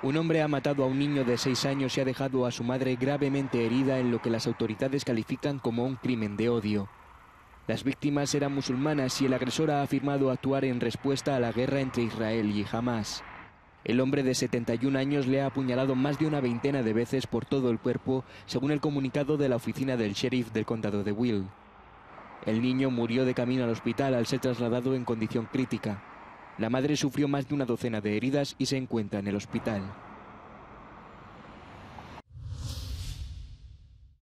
Un hombre ha matado a un niño de seis años y ha dejado a su madre gravemente herida en lo que las autoridades califican como un crimen de odio. Las víctimas eran musulmanas y el agresor ha afirmado actuar en respuesta a la guerra entre Israel y Hamas. El hombre de 71 años le ha apuñalado más de una veintena de veces por todo el cuerpo, según el comunicado de la oficina del sheriff del condado de Will. El niño murió de camino al hospital al ser trasladado en condición crítica. La madre sufrió más de una docena de heridas y se encuentra en el hospital.